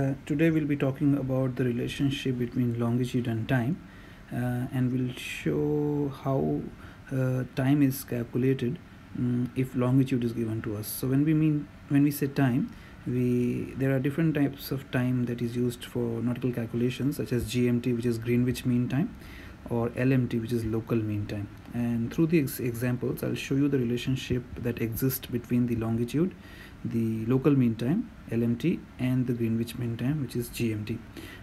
Uh, today we'll be talking about the relationship between longitude and time uh, and we'll show how uh, time is calculated um, if longitude is given to us. So when we mean when we say time we there are different types of time that is used for nautical calculations such as gmt which is greenwich mean time or lmt which is local mean time and through these examples i'll show you the relationship that exists between the longitude the local mean time LMT and the Greenwich Mean Time which is GMT.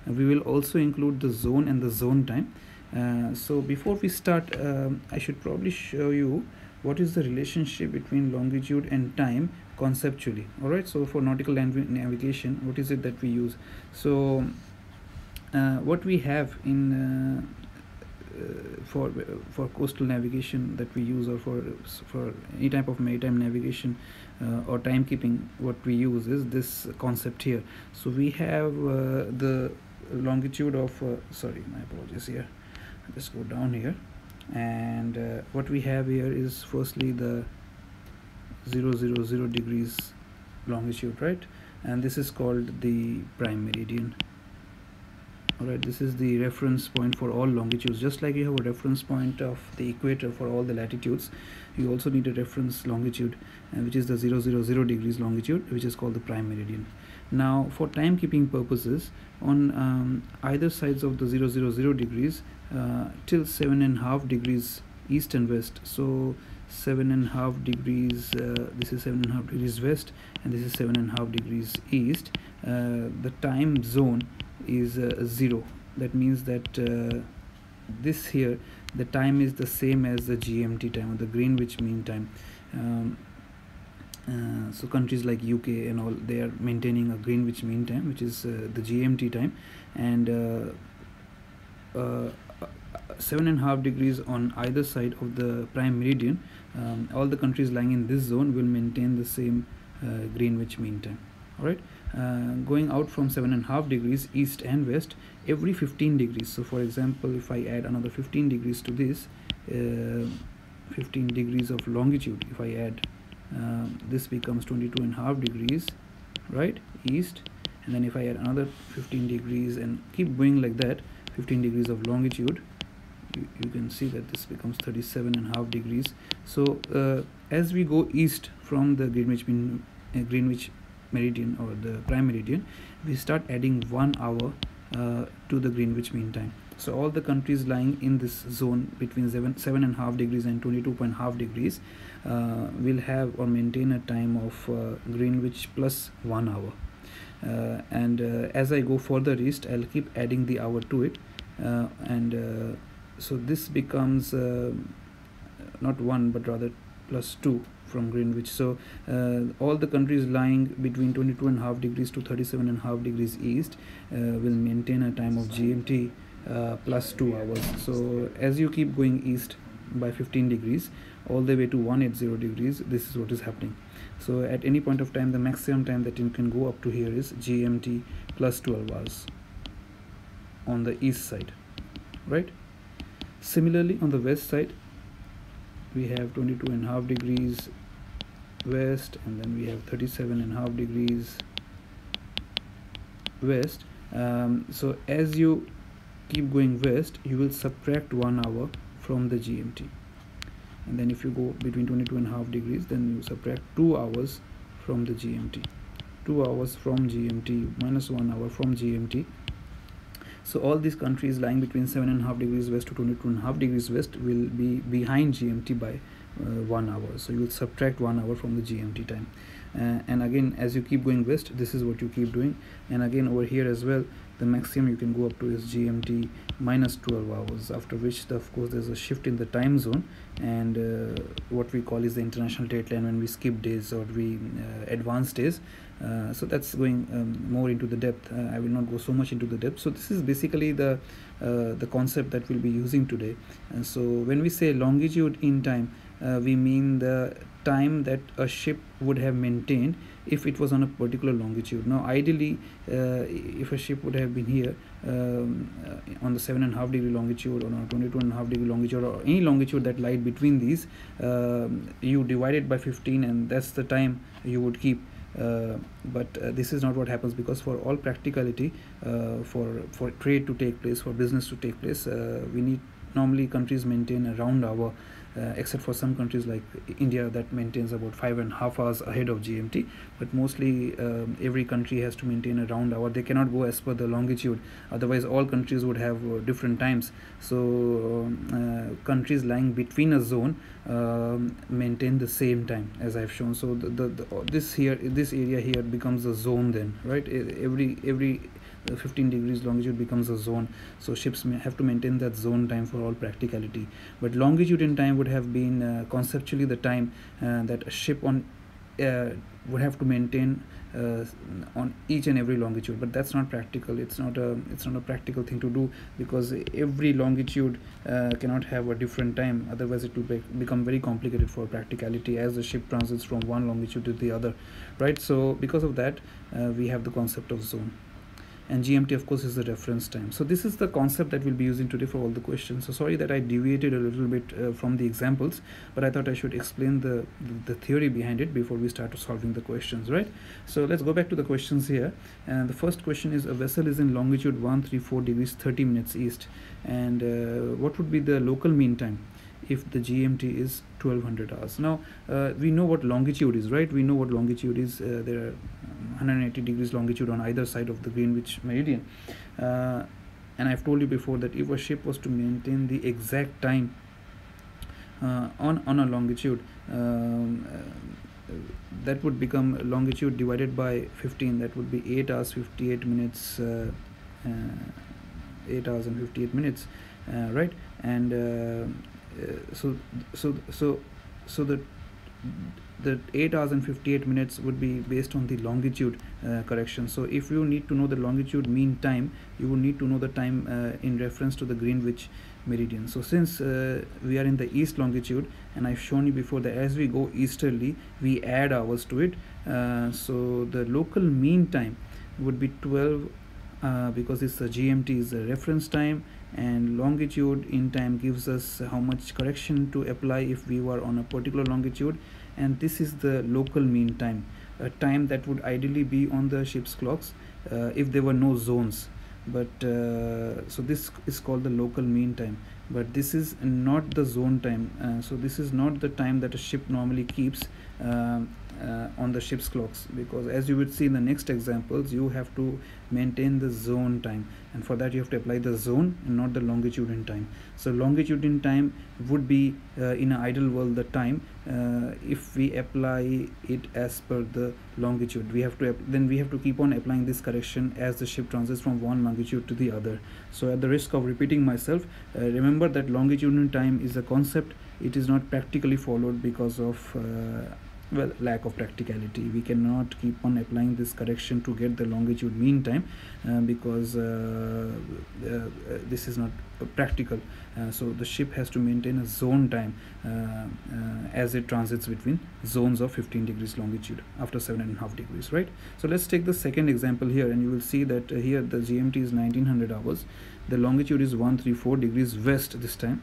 Uh, we will also include the zone and the zone time. Uh, so before we start um, I should probably show you what is the relationship between longitude and time conceptually alright so for nautical and navigation what is it that we use so uh, what we have in uh, for for coastal navigation that we use or for for any type of maritime navigation uh, or timekeeping what we use is this concept here. So we have uh, the longitude of uh, sorry my apologies here. Let's go down here. And what we have here is firstly the 000 degrees longitude right? And this is called the prime meridian alright this is the reference point for all longitudes. Just like you have a reference point of the equator for all the latitudes you also need a reference longitude uh, which is the 000 000 degrees longitude which is called the prime meridian. Now for timekeeping purposes on um, either sides of the 000 000 degrees uh, till seven and a half degrees east and west. So seven and a half degrees uh, this is seven and a half degrees west and this is seven and a half degrees east uh, the time zone is uh, 0 that means that uh, this here the time is the same as the GMT time or the Greenwich Mean Time. Um, uh, so countries like UK and all they are maintaining a Greenwich Mean Time which is uh, the GMT time. And uh, uh, seven and a half degrees on either side of the prime meridian um, all the countries lying in this zone will maintain the same Greenwich Mean Time. All right uh, going out from seven and a half degrees east and west every 15 degrees. So for example if I add another 15 degrees to this uh, 15 degrees of longitude if I add uh, this becomes 22 and a half degrees right east. And then if I add another 15 degrees and keep going like that 15 degrees of longitude you, you can see that this becomes 37 and a half degrees. So uh, as we go east from the Greenwich mean uh, Greenwich meridian or the prime meridian we start adding one hour uh, to the Greenwich Mean Time. So all the countries lying in this zone between seven seven and a half degrees and 22 point half degrees uh, will have or maintain a time of uh, Greenwich plus one hour. Uh, and uh, as I go further east I'll keep adding the hour to it. Uh, and so this becomes not one but rather plus 2 from Greenwich. So uh, all the countries lying between 22 and half degrees to 37 and half degrees east uh, will maintain a time of GMT uh, plus 2 hours. So as you keep going east by 15 degrees all the way to 180 degrees this is what is happening so at any point of time the maximum time that you can go up to here is gmt plus 12 hours on the east side right similarly on the west side we have 22 and a half degrees west and then we have 37 and half degrees west. Um, so as you keep going west you will subtract one hour from the GMT and then if you go between 22 and a half degrees then you subtract two hours from the GMT two hours from GMT minus one hour from GMT so all these countries lying between seven and a half degrees west to 22 and half degrees west will be behind GMT by uh, one hour. So you will subtract one hour from the GMT time. Uh, and again, as you keep going west, this is what you keep doing. And again, over here as well, the maximum you can go up to is GMT minus 12 hours after which the, of course there's a shift in the time zone and uh, what we call is the international date line when we skip days or we uh, advance days. Uh, so that's going um, more into the depth. Uh, I will not go so much into the depth. So this is basically the uh, the concept that we'll be using today. And so when we say longitude in time uh, we mean the time that a ship would have maintained if it was on a particular longitude. Now ideally uh, if a ship would have been here um, uh, on the seven and a half degree longitude or on 22 and a half degree longitude or any longitude that lied between these um, you divide it by 15 and that's the time you would keep. Uh, but uh, this is not what happens because for all practicality uh, for for trade to take place for business to take place we need normally countries maintain a round hour uh, except for some countries like India that maintains about five and a half hours ahead of GMT. But mostly um, every country has to maintain a round hour. They cannot go as per the longitude. Otherwise, all countries would have uh, different times. So um, uh, countries lying between a zone um, maintain the same time as I've shown. So the, the, the, this here this area here becomes a zone then, right? Every every 15 degrees longitude becomes a zone. So ships may have to maintain that zone time for all practicality. But longitude in time would have been uh, conceptually the time uh, that a ship on uh, would have to maintain uh, on each and every longitude. But that's not practical. It's not a it's not a practical thing to do because every longitude uh, cannot have a different time. Otherwise it will be, become very complicated for practicality as the ship transits from one longitude to the other. Right? So because of that uh, we have the concept of zone and GMT of course is the reference time. So this is the concept that we'll be using today for all the questions. So sorry that I deviated a little bit uh, from the examples, but I thought I should explain the, the theory behind it before we start solving the questions, right? So let's go back to the questions here. And the first question is a vessel is in longitude 134 degrees 30 minutes east. And uh, what would be the local mean time? If the GMT is 1200 hours. Now uh, we know what longitude is, right? We know what longitude is. Uh, there are 180 degrees longitude on either side of the Greenwich meridian. Uh, and I've told you before that if a ship was to maintain the exact time uh, on on a longitude, um, uh, that would become longitude divided by 15. That would be 8 hours 58 minutes. Uh, 8 hours and 58 minutes, right? And so so so so the the 8 hours and 58 minutes would be based on the longitude uh, correction. So if you need to know the longitude mean time you would need to know the time uh, in reference to the greenwich meridian. So since uh, we are in the east longitude and i've shown you before that as we go easterly we add hours to it uh, so the local mean time would be 12 uh, because it's the gmt is the reference time and longitude in time gives us how much correction to apply if we were on a particular longitude. And this is the local mean time a time that would ideally be on the ship's clocks uh, if there were no zones. But uh, so this is called the local mean time. But this is not the zone time uh, so this is not the time that a ship normally keeps um, uh, on the ship's clocks. Because as you would see in the next examples you have to maintain the zone time. And for that you have to apply the zone and not the longitude in time. So longitude in time would be uh, in an ideal world the time uh, if we apply it as per the longitude. We have to then we have to keep on applying this correction as the ship transits from one longitude to the other. So at the risk of repeating myself uh, remember that longitude in time is a concept. It is not practically followed because of uh, well lack of practicality. We cannot keep on applying this correction to get the longitude mean time uh, because uh, uh, uh this is not practical. Uh, so the ship has to maintain a zone time uh, as it transits between zones of 15 degrees longitude after seven and a half degrees right? So let's take the second example here and you will see that here the gmt is 1900 hours. The longitude is 134 degrees west this time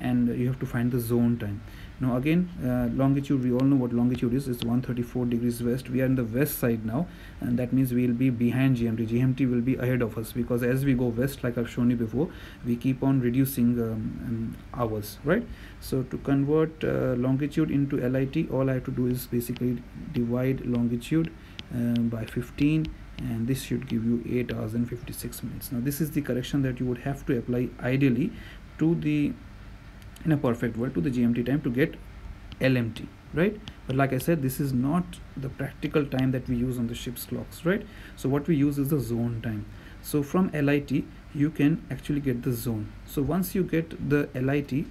and you have to find the zone time now again uh, longitude we all know what longitude is. It's 134 degrees west. We are in the west side now and that means we will be behind gmt gmt will be ahead of us because as we go west like i've shown you before we keep on reducing um, um, hours right? So to convert uh, longitude into lit all i have to do is basically divide longitude um, by 15 and this should give you 8 hours and 56 minutes. Now this is the correction that you would have to apply ideally to the in a perfect world to the GMT time to get LMT right? But like I said this is not the practical time that we use on the ship's clocks right? So what we use is the zone time. So from LIT you can actually get the zone. So once you get the LIT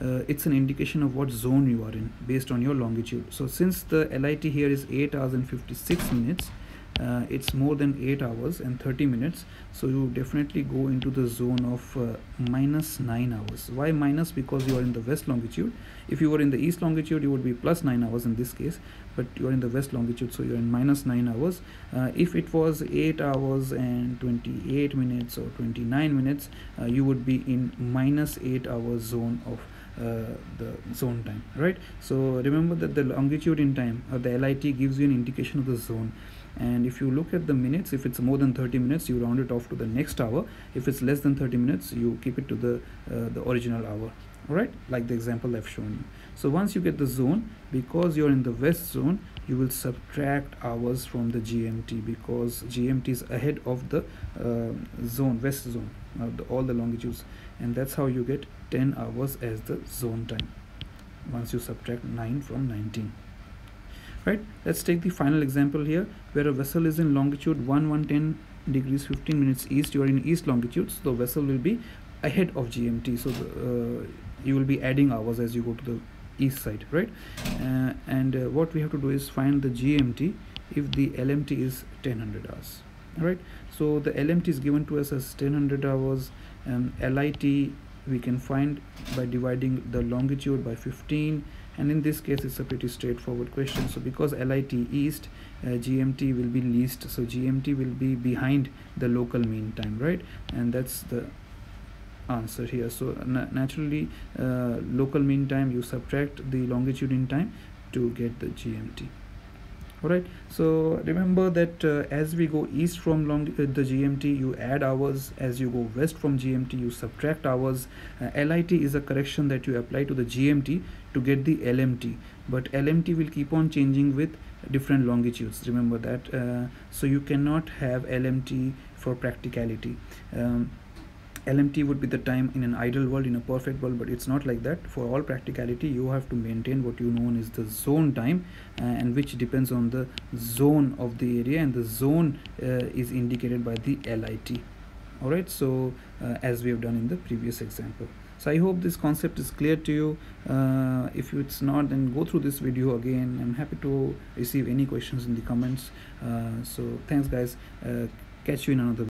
uh, it's an indication of what zone you are in based on your longitude. So since the LIT here is 8 hours and 56 minutes uh, it's more than 8 hours and 30 minutes so you definitely go into the zone of uh, minus 9 hours. Why minus? Because you are in the west longitude. If you were in the east longitude you would be plus 9 hours in this case but you are in the west longitude so you're in minus 9 hours. Uh, if it was 8 hours and 28 minutes or 29 minutes uh, you would be in minus 8 hours zone of uh, the zone time right? So remember that the longitude in time or the lit gives you an indication of the zone and if you look at the minutes if it's more than 30 minutes you round it off to the next hour. If it's less than 30 minutes you keep it to the uh, the original hour. All right? Like the example i've shown you. So once you get the zone because you're in the west zone you will subtract hours from the gmt because gmt is ahead of the uh, zone west zone uh, the, all the longitudes. And that's how you get 10 hours as the zone time. Once you subtract 9 from 19 right? Let's take the final example here where a vessel is in longitude 1 110 degrees 15 minutes east. You are in east longitude so the vessel will be ahead of gmt so the, uh, you will be adding hours as you go to the east side right? Uh, and uh, what we have to do is find the gmt if the lmt is 1000 hours right? So the lmt is given to us as 1000 hours and lit we can find by dividing the longitude by 15 and in this case it's a pretty straightforward question. So because lit east uh, gmt will be least so gmt will be behind the local mean time right? And that's the answer here. So na naturally uh, local mean time you subtract the longitude in time to get the gmt all right so remember that uh, as we go east from long uh, the gmt you add hours. As you go west from gmt you subtract hours. Uh, lit is a correction that you apply to the gmt to get the lmt but lmt will keep on changing with different longitudes. Remember that uh, so you cannot have lmt for practicality. Um, LMT would be the time in an ideal world, in a perfect world, but it's not like that. For all practicality, you have to maintain what you know is the zone time, uh, and which depends on the zone of the area, and the zone uh, is indicated by the LIT. All right, so uh, as we have done in the previous example. So I hope this concept is clear to you. Uh, if it's not, then go through this video again. I'm happy to receive any questions in the comments. Uh, so thanks, guys. Uh, catch you in another.